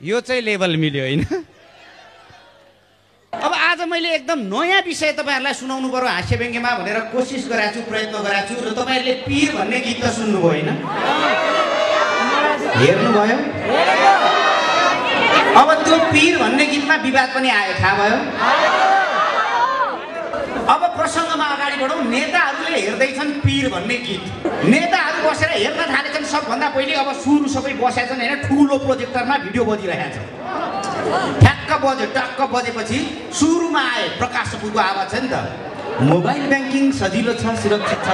यो चाहिँ लेभल मिल्यो होइन? अब आज मैले एकदम नयाँ विषय तपाईँहरूलाई सुनाउनु पर्यो हाँस्य व्यङ्ग्यमा भनेर कोसिस गरेको छु प्रयत्न गरेको छु र तपाईँहरूले पिर भन्ने गीत त सुन्नुभयो होइन? हेर्नुभयो? अब त्यो पिर भन्ने गीतमा विवाद पनि आयो थाहा भयो? अब प्रसङ्गमा अगाडि बढौँ नेताहरूले हेर्दैछन् पिर भन्ने गीत। नेताहरू बसेर हेर्न थालेछन् सबभन्दा पहिले अब सुरु सबै बसेछन् होइन? ठुलो प्रोजेक्टरमा भिडियो बजिरहेको छ ठ्याक्क बज्यो टक्क बजेपछि सुरुमा आए प्रकाश आवाज छ नि त। मोबाइल ब्याङ्किङ सजिलो छ सुरक्षित छ।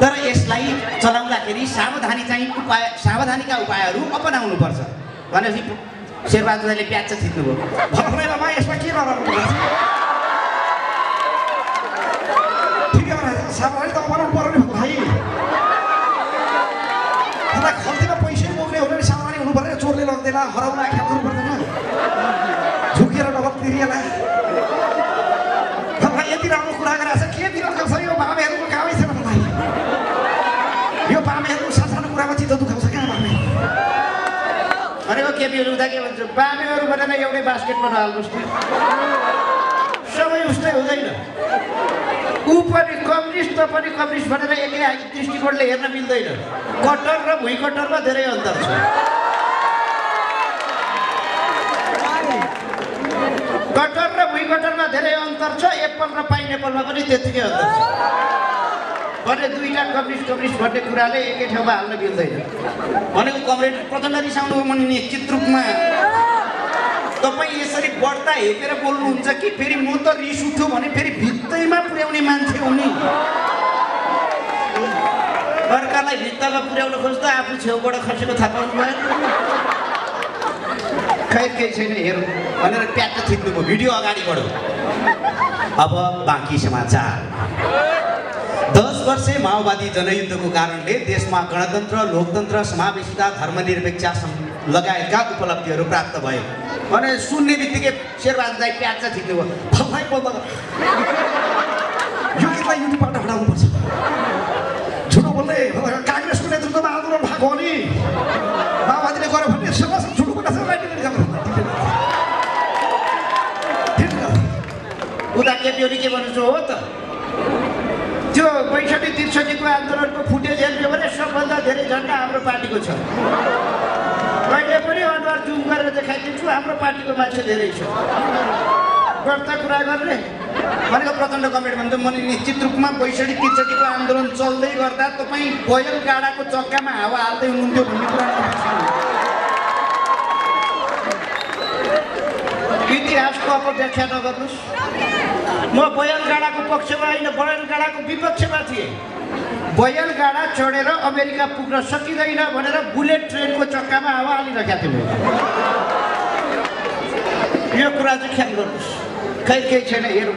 तर यसलाई चलाउँदाखेरि सावधानी चाहिँ उपाय सावधानीका उपायहरू अपनाउनुपर्छ। भनेपछि शेरबहादुरले प्याच थिच्नुभयो भर्खरै बाबा यसमा के नराम्रो? ठिकै सामान्य त बनाउनु पर्यो नि भाइ मलाई खल्तीमा पैसै बोक्ने हो भने सामान्य हुनु पर्यो चोरले लग्दैन हराउन गर्नु पर्दैन झुकेर नभए तिरिएला केपी हुँदा के भन्छ बामेहरू भनेर एउटै बास्केटमा नहाल्नुहोस् न। सबै उस्तै हुँदैन। ऊ पनि कम्युनिस्ट त पनि कम्युनिस्ट भनेर एकै दृष्टिकोणले हेर्न मिल्दैन। कट्टर र भुइँ कट्टरमा धेरै अन्तर छ। कट्टर र भुइँ कट्टरमा धेरै अन्तर छ एप्पल र पाइनएप्पलमा पनि त्यत्तिकै अन्तर छ। भने दुईवटा कम्युनिस्ट कम्युनिस्ट भन्ने कुराले एकै ठाउँमा हाल्न मिल्दैन भनेको कमरेड प्रचण्ड रिसाउनु भने निश्चित रूपमा तपाईँ यसरी बढ्दा हेपेर बोल्नुहुन्छ कि फेरि म त रिस उठ्यो भने फेरि भित्तैमा पुर्याउने मान्छे हो नि। अर्कालाई भित्तामा पुर्याउन खोज्दा आफू छेउबाट खसेको थाहा पाउनु भयो खै केही छैन हेरौँ भनेर प्याट थिच्नुभयो। भिडियो अगाडि बढ्यो। अब बाँकी समाचार। दस वर्षे माओवादी जनयुद्धको कारणले देशमा गणतन्त्र लोकतन्त्र समावेशिता धर्मनिरपेक्ष लगायतका उपलब्धिहरू प्राप्त भयो भने सुन्ने बित्तिकै शेरबहादुर दाई प्याच थिच्नुभयो भलाइ बोल्दा यो गीतलाई युट्युबबाट हटाउनुपर्छ। झुटो बोल्दै काङ्ग्रेसको नेतृत्वमा आन्दोलन भएको हो नि माओवादीले गर्यो भने उता केपी ओली के भन्नुहुन्छ हो त? त्यो बैसठी त्रिसठीको आन्दोलनको फुटेज हेर्ने भने सबभन्दा धेरै झन्डा हाम्रो पार्टीको छ। कहिले पनि अनुहार जुम गरेर देखाइदिन्छु हाम्रो पार्टीको मान्छे धेरै छ। गर्दा कुरा गर्ने? भनेको प्रचण्ड कमेन्ट भन्छ मैले निश्चित रूपमा बैसठी त्रिसठीको आन्दोलन चल्दै गर्दा तपाईँ बयल गाडाको चक्कामा हावा हाल्दै हुनुहुन्थ्यो भन्ने कुरा। इतिहासको अपव्याख्या नगर्नुहोस्। म बयलगाडाको पक्षमा होइन बयलगाडाको विपक्षमा थिएँ। बयलगाडा चढेर अमेरिका पुग्न सकिँदैन भनेर बुलेट ट्रेनको चक्कामा हावा हालिरहेका थिएँ। यो कुरा चाहिँ ख्याल गर्नुहोस्। खै केही छैन हेरौँ।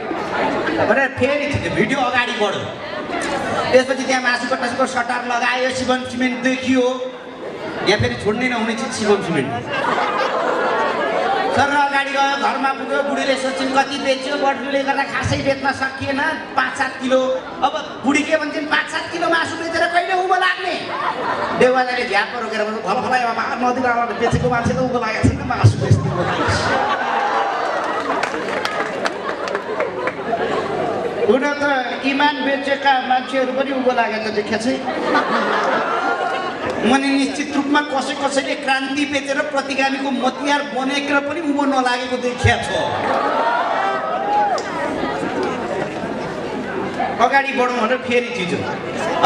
भनेर फेरि भिडियो अगाडि बढ्यो। त्यसपछि त्यहाँ मासु कटासुको सटार लगायो सिमन सिमेन्ट देखियो। यहाँ फेरि छोड्नै नहुने चिज सिमन सिमेन्ट। सर अगाडि गयो घरमा पुग्यो बुढीले सोध्छिन् कति बेच्यो बर्डफ्लूले गर्दा खासै बेच्न सकिएन पाँच सात किलो। अब बुढी के भन्छन् पाँच सात किलो मासु बेचेर कहिले उँभो लाग्ने? देउवाजाले झ्याप रोकेर अब नदीमा बेचेको मान्छे त उँभो लागेको छैन मासु बेच्ने। हुन त इमान बेचेका मान्छेहरू पनि उँभो लागेको देखेको छैन। मैले निश्चित रूपमा कसै कसैले क्रान्ति बेचेर प्रतिगामीको मतियार बनेर पनि उँभो नलागेको देखिया छ। अगाडि बढौँ भनेर फेरि चिजो।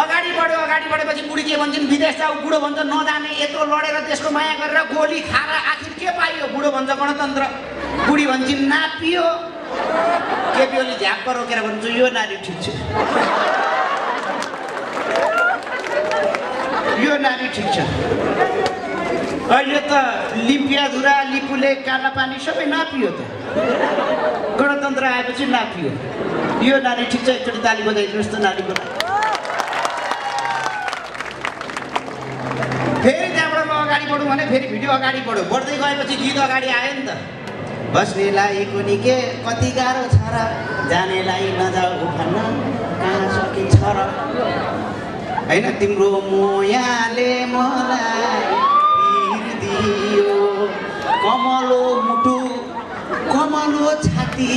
अगाडि बढ्यो अगाडि बढेपछि बुढी के भन्छन् विदेश जाऊ बुढो भन्छ नजाने यत्रो लडेर त्यसको माया गरेर गोली खाएर आखिर के पाइयो? बुढो भन्छ गणतन्त्र। बुढी भन्छन् नापियो। केपी ओली झ्याप्प रोकेर भन्छ यो नारी ठिक छ। यो नारी ठिक छ। अहिले त लिम्पियाधुरा लिपुले काला पानी सबै नापियो त। गणतन्त्र आएपछि नापियो। यो नारी ठिक छ एकचोटि ताली बजाइदिनुहोस् त नारीको फेरि त्यहाँबाट म अगाडि बढौँ भने फेरि भिडियो अगाडि बढ्यो। बढ्दै गएपछि गीत अगाडि आयो नि त। बस्नेलाई कुनी के कति गाह्रो छ र? जानेलाई नजाऊ भन्न कहाँ सकिन्छ र? होइन तिम्रो मोयाले मलाई दियो कमलो मुटु कमलो छाती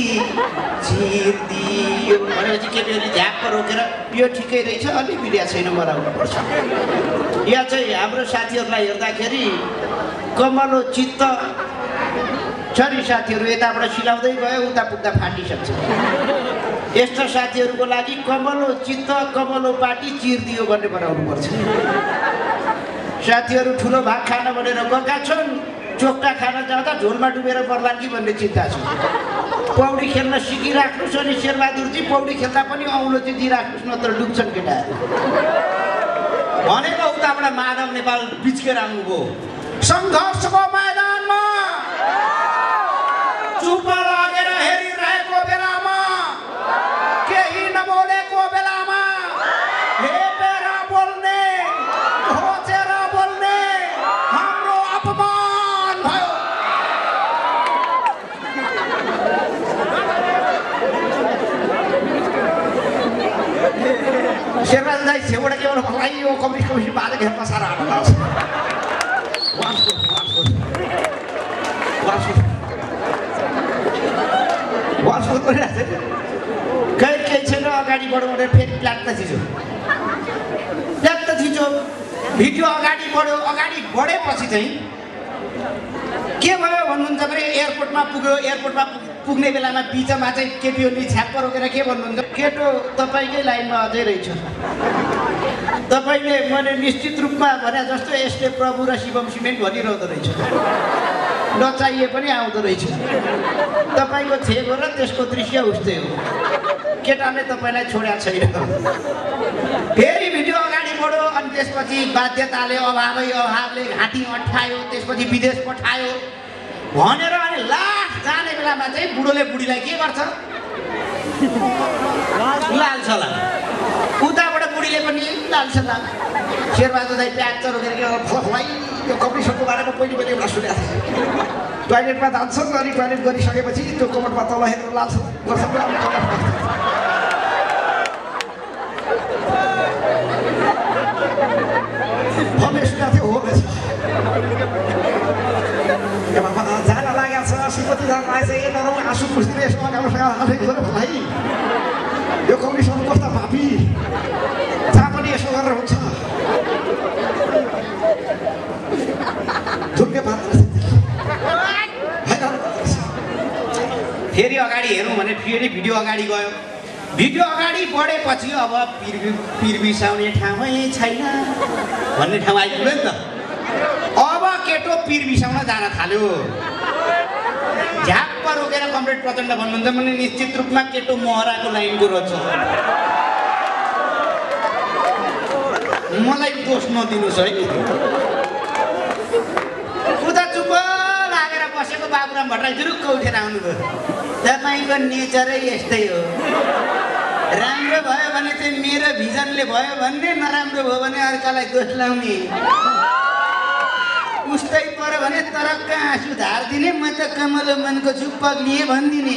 दियो भनेपछि केटीहरूले झ्याप रोकेर यो ठिकै रहेछ अलि मिडिया छैन बराउनुपर्छ या चाहिँ हाम्रो साथीहरूलाई हेर्दाखेरि कमलो चित्त छ नि साथीहरू यताबाट सिलाउँदै गयो उता पुग्दा फाटिसक्छ यस्ता साथीहरूको लागि कमलो चित्त कमलो पाटी चिर्दियो भन्ने बनाउनुपर्छ। साथीहरू ठुलो भाग खान भनेर गएका छन् चोक्टा खान जाँदा झोलमा डुबेर पर्ला कि भन्ने चिन्ता छ। पौडी खेल्न सिकिराख्नुहोस् अनि शेरबहादुरजी पौडी खेल्दा पनि औलो चाहिँ दिइराख्नुहोस् नत्र डुब्छन् केटाहरू। भनेको उताबाट माधव नेपाल बिचकेर आउनुभयो। सङ्घर्षको के भन्नु मलाई यो कम्युनिस्ट कमिसन बाधक हेर्न साह्रो वासको गरिरहेको छैन अगाडि बढौँ भनेर फेरि त थिचो भिडियो अगाडि बढ्यो अगाडि बढेपछि चाहिँ के भयो भन्नुहुन्छ भने एयरपोर्टमा पुग्यो एयरपोर्टमा पुग- पुग्ने बेलामा बिचमा चाहिँ केटीहरूले छ्याप्प रोकेर के भन्नुहुन्छ? केटो तपाईँकै लाइनमा अझै रहेछ। तपाईँले मैले निश्चित रूपमा भने जस्तो यसले प्रभु र शिवम सिमेन्ट भनिरहँदो रहेछ। नचाहिए पनि आउँदो रहेछ। तपाईँको छेको र त्यसको दृश्य उस्तै हो। केटाले तपाईँलाई छोडेको छैन। फेरि भिडियो अगाडि बढ्यो अनि त्यसपछि बाध्यताले अभावै अभावले घाँटी अठायो त्यसपछि विदेश पठायो। भनेर अनि लास्ट जाने बेलामा चाहिँ बुढोले बुढीलाई के गर्छ? उताबाट बुढीले पनि लाल सलाम शेरबहादुर दाई प्याज रोकेर के गर्छ, फलाई यो कम्पिटिसनको बारेमा पहिले मैले एउटा सुनेको थिएँ। टोइलेटमा जान्छन् अनि टोइलेट गरिसकेपछि त्यो कमरमा तल हेरेर लाल सलाम सुनेको थिएँ हो जान लागेको छ श्रीमती आँसु यसो भाइ यो कम्युनिस्टहरू कस्ता पापी जहाँ पनि यसो गरेर हुन्छ फेरि अगाडि हेरौँ भने फेरि भिडियो अगाडि गयो। भिडियो अगाडि बढेपछि अब पिर पिर बिसाउने ठाउँै छैन भन्ने ठाउँ आइपुग्यो नि त। अब केटो पिर बिसाउन जान थाल्यो। झ्याप्प रोकेर कमरेड प्रचण्ड भन्नुहुन्छ भने निश्चित रूपमा केटो महराको लाइनको रहेछ मलाई दोष नदिनुहोस् है। उता चुप लागेर बसेको बाबुराम भट्टराई जुरुक्क उठेर आउनुभयो। तपाईँको नेचरै यस्तै हो। राम्रो भयो भने चाहिँ मेरो भिजनले भयो भन्ने नराम्रो भयो भने अर्कालाई दोष लाउने। उस्तै पऱ्यो भने तर कहाँ आँसु धार दिने म त कमलो मनको छु पग्लिएँ भनिदिने।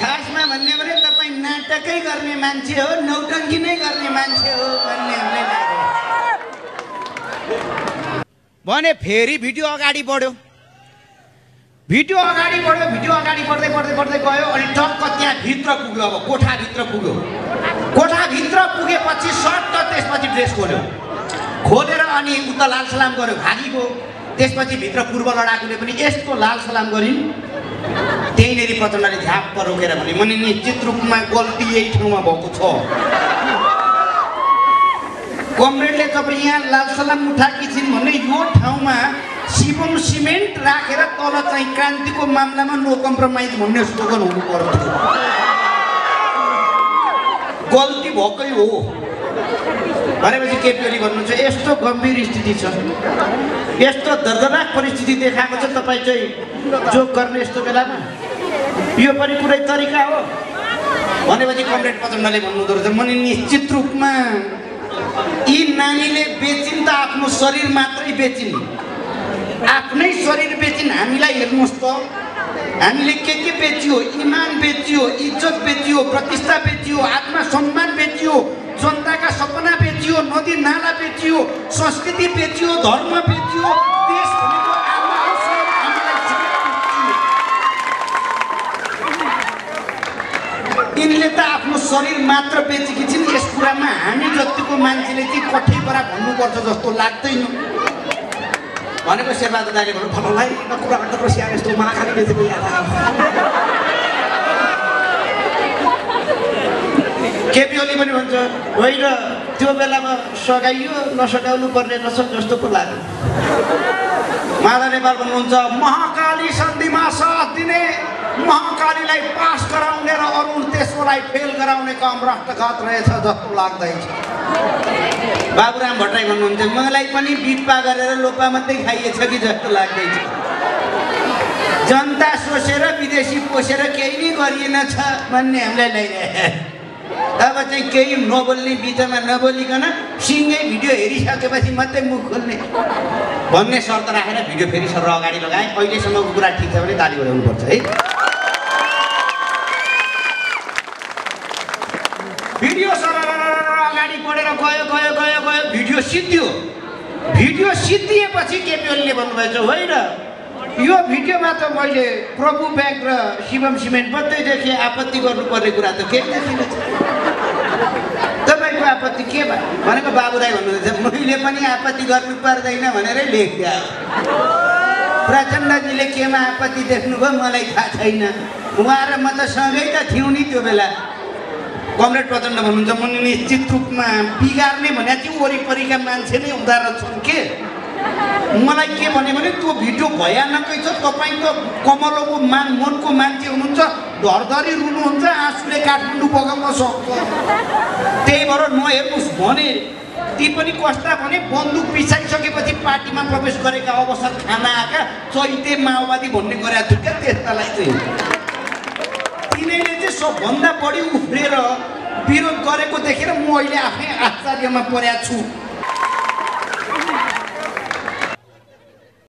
खासमा भन्ने भने तपाईँ नाटकै गर्ने मान्छे हो नौटङ्की नै गर्ने मान्छे हो भन्ने हामीलाई लाग्यो। भने फेरि भिडियो अगाडि बढ्यो। भिडियो अगाडि बढ्यो भिडियो अगाडि बढ्दै बढ्दै बढ्दै गयो अनि टक्क त्यहाँ भित्र पुग्यो अब कोठाभित्र पुग्यो कोठाभित्र पुगेपछि सर्ट त्यसपछि ड्रेस खोल्यो। खोलेर अनि उता लाल सलाम गर्यो भागीको। त्यसपछि भित्र पूर्व लडाकुले पनि यस्तो लाल सलाम गरिन्। त्यहीँनिर प्रचण्डले झ्याप्प रोकेर भने मैले निश्चित रूपमा गल्ती यही ठाउँमा भएको छ। कमरेडले तपाईँ यहाँ लाल सलाम उठाएकी छिन् भने यो ठाउँमा सिबम सिमेन्ट राखेर तल चाहिँ क्रान्तिको मामलामा नो कम्प्रोमाइज भन्ने स्लोगन हुनु पर्थ्यो गल्ती भएकै हो। भनेपछि केपी ओली भन्नुहुन्छ यस्तो गम्भीर स्थिति छ। यस्तो दर्दनाक परिस्थिति देखाएको छ। तपाईँ चाहिँ जोक गर्ने यस्तो बेलामा। यो पनि कुनै तरिका हो। भनेपछि कमरेड प्रचण्डले भन्नुहुँदो रहेछ मैले निश्चित रूपमा यी नानीले बेचिन् त आफ्नो शरीर मात्रै बेचिन्। आफ्नै शरीर बेचिन् हामीलाई हेर्नुहोस् त। हामीले के के बेचियो? इमान बेचियो इज्जत बेचियो प्रतिष्ठा बेचियो आत्मासम्मान बेचियो जनताका सपना बेचियो नदी नाला बेचियो संस्कृति बेचियो धर्म बेचियो देश यिनले त आफ्नो शरीर मात्र बेचेकी छिन् यस कुरामा हामी जतिको मान्छेले चाहिँ कठैबरा भन्नुपर्छ जस्तो लाग्दैन। भनेको शेरबहादुर दाइले भन्नु फलाउलाई न कुरा गर्दा रसिया यस्तो महाखाली बेचेको याद केपी ओली पनि भन्छ होइन त्यो बेलामा सघाइयो नसघाउनु पर्ने रहेछ जस्तो पो लाग्यो। माधव नेपाल भन्नुहुन्छ महाकाली सन्धिमा साथ दिने महाकालीलाई पास गराउने र अरू त्यसकोलाई फेल गराउने काम राष्ट्रघात रहेछ जस्तो लाग्दैछ। बाबुराम भट्टराई भन्नुहुन्छ मलाई पनि बिप्पा गरेर लोपा मात्रै खाइएछ कि जस्तो लाग्दैछ। जनता सोचेर विदेशी पोसेर केही नै गरिएन छ भन्ने हामीलाई लागिरहेको अब चाहिँ केही नबोल्ने बिचमा नबोलिकन सिङ्गै भिडियो हेरिसकेपछि मात्रै मुख खोल्ने। भन्ने शर्त राखेर भिडियो फेरि सर अगाडि लगाएँ। अहिलेसम्मको कुरा ठिक छ भने ताली बजाउनुपर्छ है? भिडियो सर बढेर गयो गयो गयो गयो। भिडियो सिद्धियो। भिडियो सिद्धिएपछि केपी ओलीले भन्नुभएछ होइन? यो भिडियोमा त मैले प्रभु ब्याङ्क र शिवम सिमेन्ट मात्रै देखेँ। आपत्ति गर्नुपर्ने कुरा त केही देखिन तपाईँको आपत्ति के भयो? भनेको बाबुराई भन्नुहुँदैछ मैले पनि आपत्ति गर्नु पर्दैन भनेरै लेख्दै प्रचण्डजीले केमा आपत्ति देख्नुभयो मलाई थाहा छैन। उहाँ र म त सँगै त थियौँ नि त्यो बेला। कमरेड प्रचण्ड भन्नुहुन्छ म निश्चित रूपमा बिगार्ने भने चाहिँ वरिपरिका मान्छे नै हुँदो रहेछन् के? मलाई के भन्यो भने त्यो भिडियो भयानकै छ तपाईँको कमलोको मान मनको मान्छे हुनुहुन्छ धरधरी रुनुहुन्छ आँसुले काठमाडौँ बगाउन सक्छ। त्यही भएर नहेर्नुहोस् भने ती पनि कस्ता भने बन्दुक पिसाइसकेपछि पार्टीमा प्रवेश गरेका अवसर खान आएका चैते माओवादी भन्ने गरेका थियो क्या त्यस्तालाई चाहिँ। सबभन्दा बढी उफ्रेर विरोध गरेको देखेर म अहिले आफै आश्चर्यमा परेको छु।